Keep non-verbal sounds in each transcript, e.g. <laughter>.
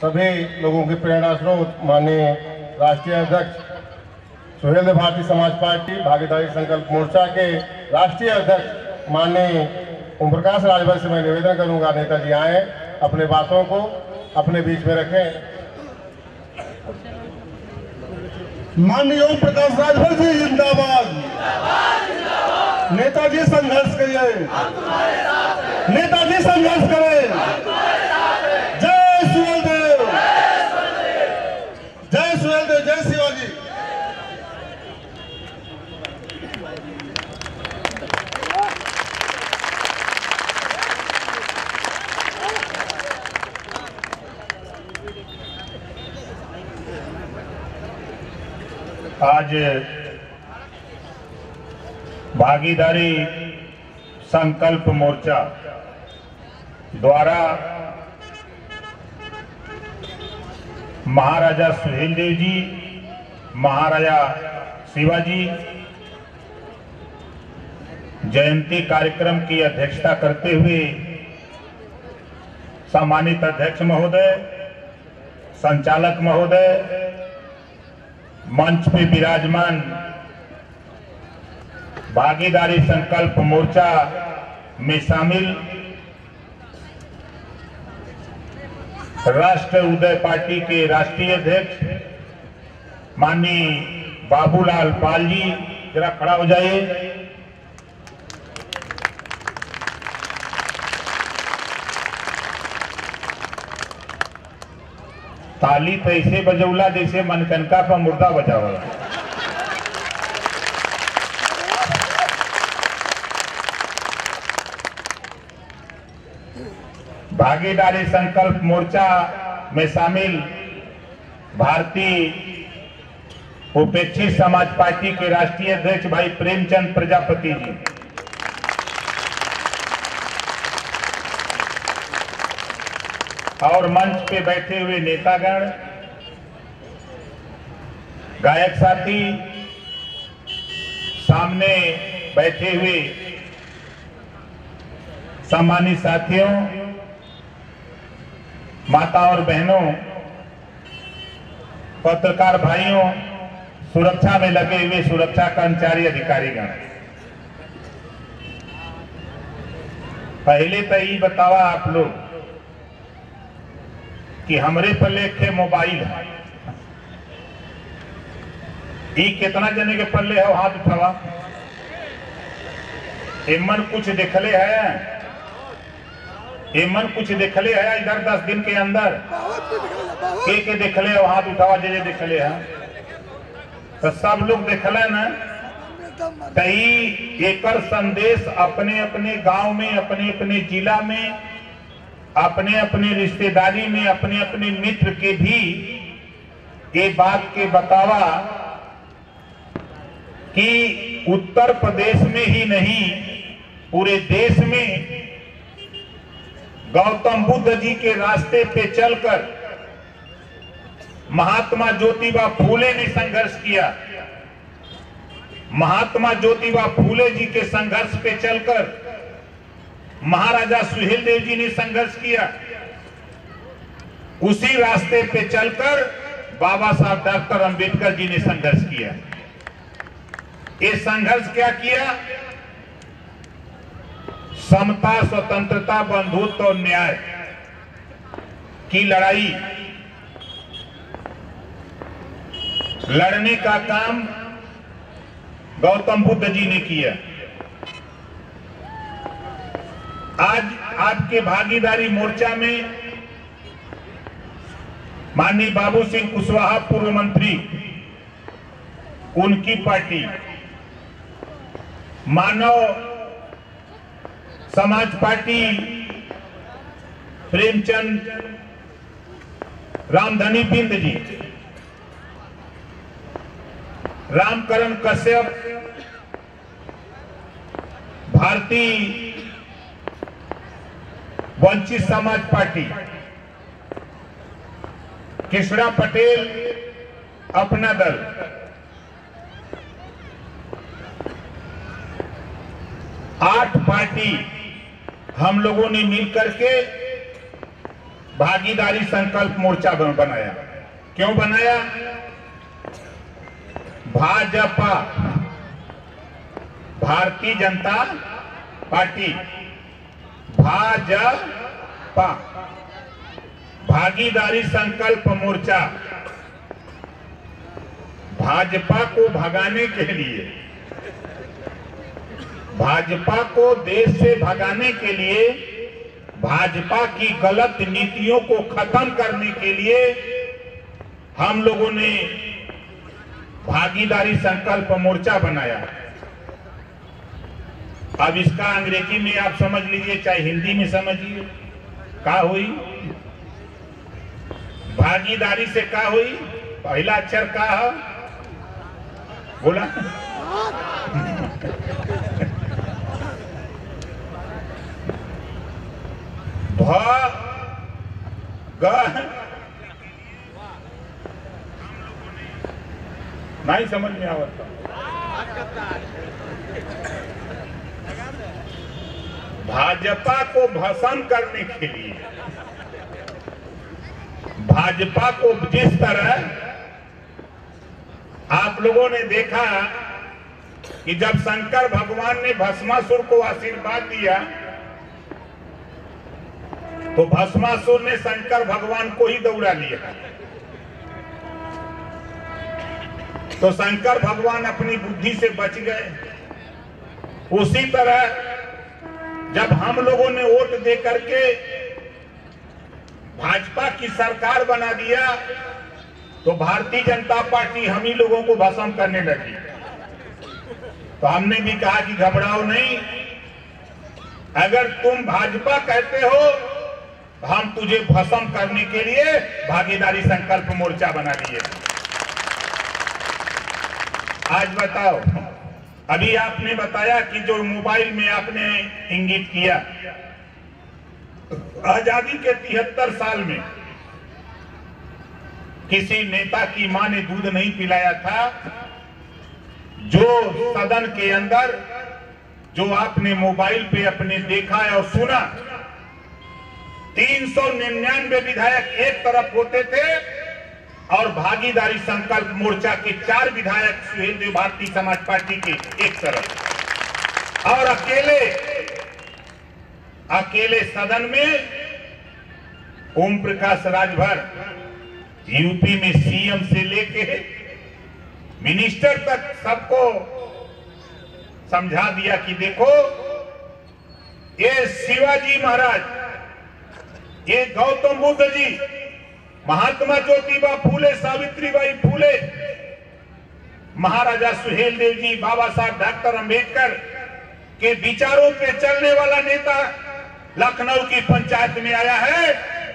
सभी लोगों की प्रेरणा स्रोत माननीय राष्ट्रीय अध्यक्ष सुहेल भारतीय समाज पार्टी, भागीदारी संकल्प मोर्चा के राष्ट्रीय अध्यक्ष माननीय ओम प्रकाश राजभर से मैं निवेदन करूँगा, नेताजी आए, अपने बातों को अपने बीच में रखें। माननीय ओम प्रकाश राजभर जी, जिंदाबाद। नेताजी संघर्ष करिए। नेताजी संघर्ष करें। आज भागीदारी संकल्प मोर्चा द्वारा महाराजा सुहेल देव जी, महाराजा शिवाजी जयंती कार्यक्रम की अध्यक्षता करते हुए सम्मानित अध्यक्ष महोदय, संचालक महोदय मंच पे विराजमान भागीदारी संकल्प मोर्चा में शामिल राष्ट्र उदय पार्टी के राष्ट्रीय अध्यक्ष माननीय बाबूलाल पाल जी, जरा खड़ा हो जाइए। ताली तो ऐसे बजौला जैसे मनकनका पर मुर्दा बजावला। भागीदारी संकल्प मोर्चा में शामिल भारतीय उपेक्षित समाज पार्टी के राष्ट्रीय अध्यक्ष भाई प्रेमचंद प्रजापति जी। और मंच पे बैठे हुए नेतागण, गायक साथी, सामने बैठे हुए सम्मानित साथियों, माता और बहनों, पत्रकार भाइयों, सुरक्षा में लगे हुए सुरक्षा कर्मचारी अधिकारीगण। पहले तो ये बतावा आप लोग कि हमरे पर लेखे मोबाइल है। ई कितना जने के पल्ले हो हाथ उठावा। एमन कुछ देखले है। एमन कुछ देखले है, इधर दस दिन के अंदर। के के देखले हो हाथ उठावा, जे जे देखले है। तो सब लोग देखले ना? कई एकर संदेश अपने अपने गाँव में अपने अपने जिला में अपने अपने रिश्तेदारी में, अपने अपने मित्र के भी ये बात के बतावा कि उत्तर प्रदेश में ही नहीं, पूरे देश में गौतम बुद्ध जी के रास्ते पे चलकर महात्मा ज्योतिबा फूले ने संघर्ष किया। महात्मा ज्योतिबा फूले जी के संघर्ष पे चलकर महाराजा सुहेल देव जी ने संघर्ष किया। उसी रास्ते पे चलकर बाबा साहब डॉक्टर अंबेडकर जी ने संघर्ष किया। ये संघर्ष क्या किया? समता, स्वतंत्रता, बंधुत्व और न्याय की लड़ाई। लड़ने का काम गौतम बुद्ध जी ने किया। आज आपके भागीदारी मोर्चा में माननीय बाबू सिंह कुशवाहा पूर्व मंत्री, उनकी party, Manav Samaj party, Premchand Ramdhani Bind ji, Ramkaran Kashyap, Bharatiya Vanchit Samaj party. Krishna Patel, अपना दल। आठ पार्टी हम लोगों ने मिलकर के भागीदारी संकल्प मोर्चा बनाया। क्यों बनाया? भाजपा, भारतीय जनता पार्टी भाजपा। भागीदारी संकल्प मोर्चा। भाजपा को भगाने के लिए। भाजपा को देश से भगाने के लिए, भाजपा की गलत नीतियों को खत्म करने के लिए हम लोगों ने भागीदारी संकल्प मोर्चा बनाया। अब इसका अंग्रेज़ी में आप समझ लीजिए, चाहे हिंदी में समझिए। का हुई? भागीदारी से का हुई? पहला अक्षर का है। बोला। भ नहीं समझ में आवता भाजपा को भसम करने के लिए। भाजपा को जिस तरह आप लोगों ने देखा कि जब शंकर भगवान ने भस्मासुर को आशीर्वाद दिया तो भस्मासुर ने शंकर भगवान को ही दौड़ा लिया। तो शंकर भगवान अपनी बुद्धि से बच गए। उसी तरह जब हम लोगों ने वोट दे करके भाजपा की सरकार बना दिया तो भारतीय जनता पार्टी हम ही लोगों को भसम करने लगी। तो हमने भी कहा कि घबराओ नहीं। अगर तुम भाजपा कहते हो तो हम तुझे भसम करने के लिए भागीदारी संकल्प मोर्चा बना लिए आज बताओ अभी आपने बताया कि जो मोबाइल में आपने इंगित किया, आज़ादी के तिहत्तर साल में किसी नेता की माँ ने दूध नहीं पिलाया था, जो सदन के अंदर जो आपने मोबाइल पे अपने देखा है और सुना, तीन सौ निन्यानवे विधायक एक तरफ़ होते थे और भागीदारी संकल्प मोर्चा के चार विधायक देव भारतीय समाज पार्टी के एक तरफ़। और अकेले अकेले सदन में ओम प्रकाश राजभर यूपी में सीएम से लेके मिनिस्टर तक सबको समझा दिया कि देखो, ये शिवाजी महाराज, ये गौतम बुद्ध जी महात्मा ज्योतिबा फूले, सावित्रीबाई फूले, महाराजा सुहेल देव जी बाबा साहब डॉक्टर अंबेडकर के विचारों पे चलने वाला नेता लखनऊ की पंचायत में आया है।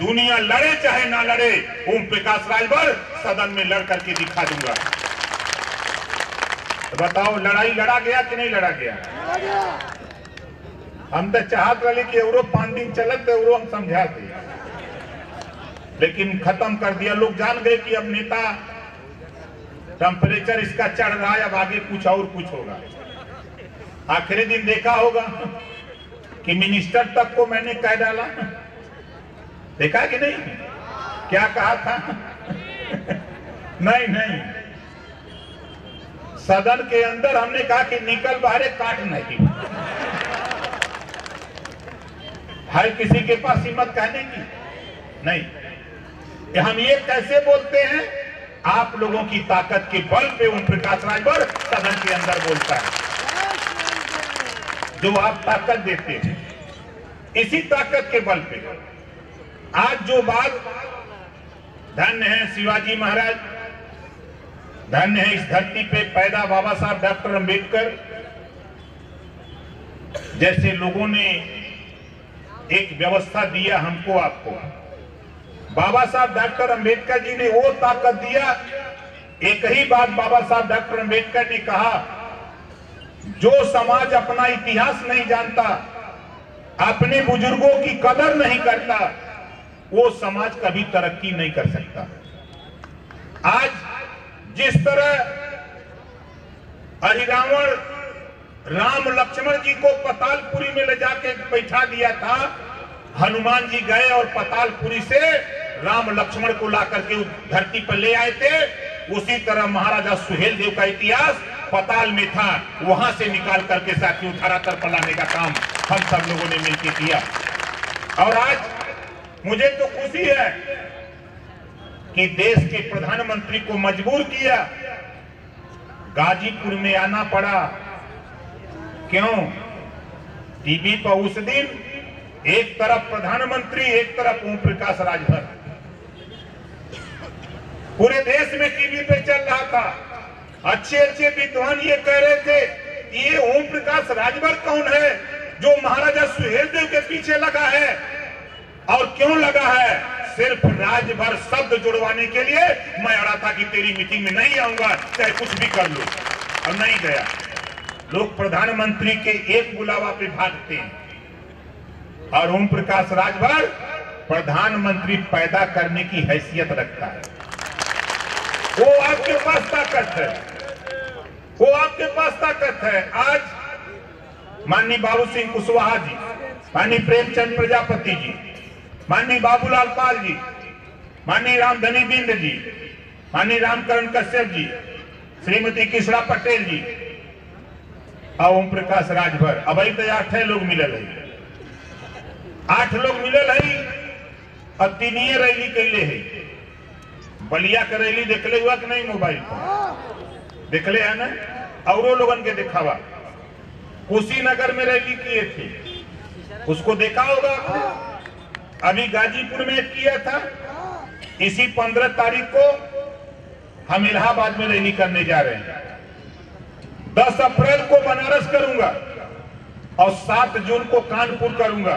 दुनिया लड़े चाहे ना लड़े, ओम प्रकाश राजभर सदन में लड़ करके दिखा दूँगा। तो बताओ, लड़ाई लड़ा गया कि नहीं लड़ा गया? हम तो चाहत रहे कि पाँच दिन चलत तो हम समझा थे लेकिन खत्म कर दिया। लोग जान गए कि अब नेता टेम्परेचर इसका चढ़ रहा है, अब आगे कुछ और कुछ होगा। आखिरी दिन देखा होगा कि मिनिस्टर तक को मैंने कह डाला। देखा कि नहीं? क्या कहा था? <laughs> नहीं नहीं। सदन के अंदर हमने कहा कि निकल बाहरे काट नहीं। है किसी के पास हिम्मत कहने की। नहीं। कि हम ये कैसे बोलते हैं? आप लोगों की ताकत के बल पे ओम प्रकाश राजभर सदन के अंदर बोलता है। जो आप ताकत देते हैं, इसी ताकत के बल पे। आज जो बात धन्य है शिवाजी महाराज, धन्य है इस धरती पे पैदा बाबा साहब डॉक्टर अंबेडकर। जैसे लोगों ने एक व्यवस्था दिया हमको आपको। बाबा साहब डॉक्टर अंबेडकर जी ने वो ताकत दिया। एक ही बात बाबा साहब डॉक्टर अंबेडकर ने कहा, जो समाज अपना इतिहास नहीं जानता, अपने बुज़ुर्गों की कदर नहीं करता, वो समाज कभी तरक्की नहीं कर सकता। आज जिस तरह हरिरावण राम लक्ष्मण जी को पतालपुरी में ले जाके बैठा दिया था, हनुमान जी गए और पतालपुरी से राम लक्ष्मण को ला करके धरती पर ले आए थे। उसी तरह महाराजा सुहेल देव का इतिहास पताल में था। वहाँ से निकाल करके साथियों, धरातल पर लाने का काम हम सब लोगों ने मिलकर किया। और आज मुझे तो खुशी है कि देश के प्रधानमंत्री को मजबूर किया। गाजीपुर में आना पड़ा। क्यों? टीवी पर उस दिन एक तरफ़ प्रधानमंत्री, एक तरफ़ ओम प्रकाश राजभर। पूरे देश में टीवी पे चल रहा था। अच्छे अच्छे विद्वान ये कह रहे थे कि ये ओम प्रकाश राजभर कौन है? जो महाराजा सुहेल देव के पीछे लगा है। और क्यों लगा है? सिर्फ़ राजभर शब्द जुड़वाने के लिए। मैं अड़ा था कि तेरी मीटिंग में नहीं आऊँगा। चाहे कुछ भी कर लो। और नहीं गया। लोग प्रधानमंत्री के एक बुलावा पे भागते हैं। और ओम प्रकाश राजभर प्रधानमंत्री पैदा करने की हैसियत रखता है। वो आपके पास ताकत है। वो आपके पास ताकत है। आज माननीय बाबू सिंह कुशवाहा जी, माननीय प्रेमचंद प्रजापति जी, माननीय बाबूलाल पाल जी, माननीय रामधनी बिंद जी, माननीय रामकरण कश्यप जी, श्रीमती किशरा पटेल जी और ओम प्रकाश राजभर। अब तो आठ लोग मिलल है। आठ लोग मिलल है और तीनिए रैली कैले है। बलिया के रैली देखले हुआ कि नहीं मोबाइल पर? देखले है ना? औरों लोगन के दिखावा। कुशीनगर में रैली किए थे। उसको देखा होगा? आपने अभी गाजीपुर में किया था। इसी पंद्रह तारीख को हम इलाहाबाद में रैली करने जा रहे हैं। दस अप्रैल को बनारस करूँगा और सात जून को कानपुर करूँगा।